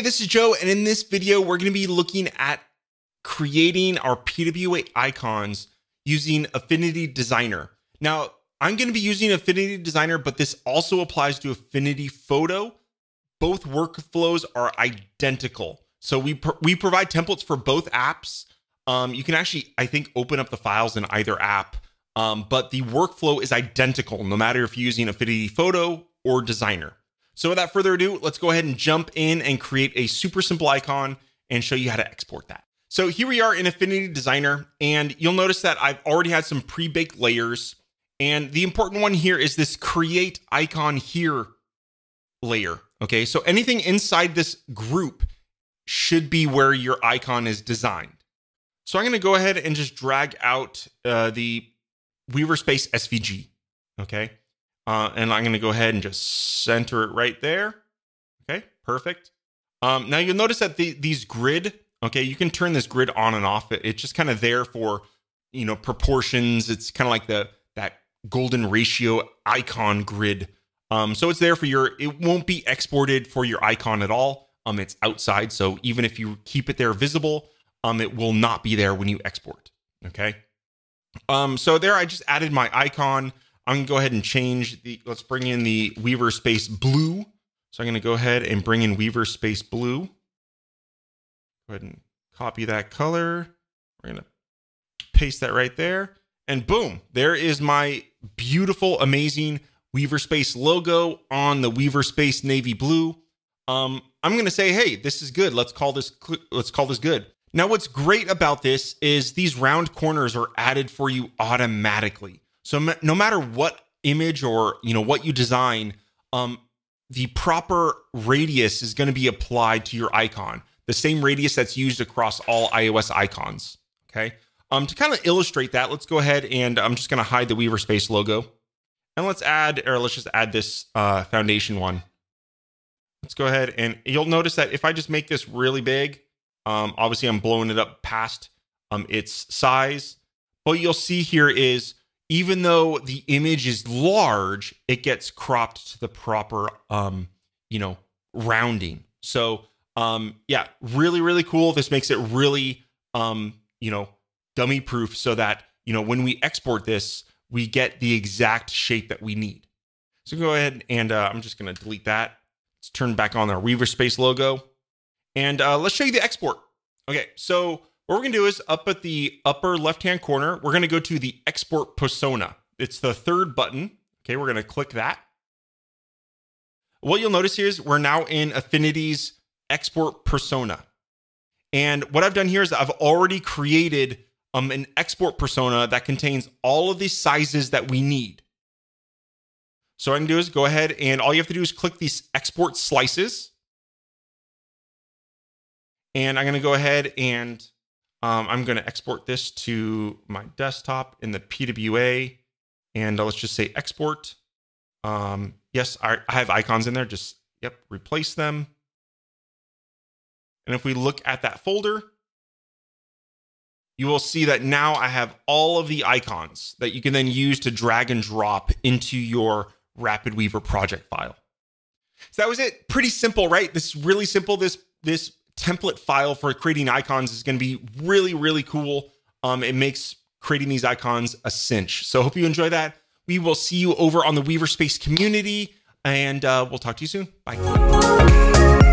this is Joe, and in this video, we're going to be looking at creating our PWA icons using Affinity Designer. Now, I'm going to be using Affinity Designer, but this also applies to Affinity Photo. Both workflows are identical. So we pr- we provide templates for both apps. Um, you can actually, I think, open up the files in either app, um, but the workflow is identical no matter if you're using Affinity Photo or Designer. So without further ado, let's go ahead and jump in and create a super simple icon and show you how to export that. So here we are in Affinity Designer, and you'll notice that I've already had some pre-baked layers. And the important one here is this create icon here layer. Okay, so anything inside this group should be where your icon is designed. So I'm going to go ahead and just drag out uh, the Weaver Space SVG. Okay. Uh, and I'm going to go ahead and just center it right there. Okay, perfect. Um, now you'll notice that the, these grid, okay, you can turn this grid on and off. It, it's just kind of there for, you know, proportions. It's kind of like the that golden ratio icon grid. Um, so it's there for your, it won't be exported for your icon at all. Um, it's outside. So even if you keep it there visible, um, it will not be there when you export. Okay. Um, so there I just added my icon. I'm gonna go ahead and change the, let's bring in the Weaver Space Blue. So I'm gonna go ahead and bring in Weaver Space Blue. Go ahead and copy that color. We're gonna paste that right there. And boom, there is my beautiful, amazing Weaver Space logo on the Weaver Space Navy Blue. Um, I'm gonna say, hey, this is good. Let's call this let's call this good. Now, what's great about this is these round corners are added for you automatically. So no matter what image or you know what you design, um, the proper radius is going to be applied to your icon. The same radius that's used across all iOS icons. Okay. Um, to kind of illustrate that, let's go ahead and I'm just going to hide the Weaver Space logo, and let's add or let's just add this uh, foundation one. Let's go ahead and you'll notice that if I just make this really big, um, obviously I'm blowing it up past um, its size. What you'll see here is even though the image is large, it gets cropped to the proper, um, you know, rounding. So, um, yeah, really, really cool. This makes it really, um, you know, dummy proof so that, you know, when we export this, we get the exact shape that we need. So go ahead and uh, I'm just going to delete that. Let's turn back on our Weaver Space logo. And uh, let's show you the export. Okay, so what we're going to do is up at the upper left-hand corner, we're going to go to the export persona. It's the third button. Okay, we're going to click that. What you'll notice here is we're now in Affinity's export persona. And what I've done here is I've already created um, an export persona that contains all of the sizes that we need. So what I can do is go ahead and all you have to do is click these export slices. And I'm going to go ahead and um, I'm going to export this to my desktop in the PWA, and let's just say export. Um, yes, I, I have icons in there. Just yep, replace them. And if we look at that folder, you will see that now I have all of the icons that you can then use to drag and drop into your RapidWeaver project file. So that was it. Pretty simple, right? This is really simple. This this template file for creating icons is going to be really, really cool. Um, it makes creating these icons a cinch. So hope you enjoy that. We will see you over on the Weaver Space community, and uh, we'll talk to you soon. Bye.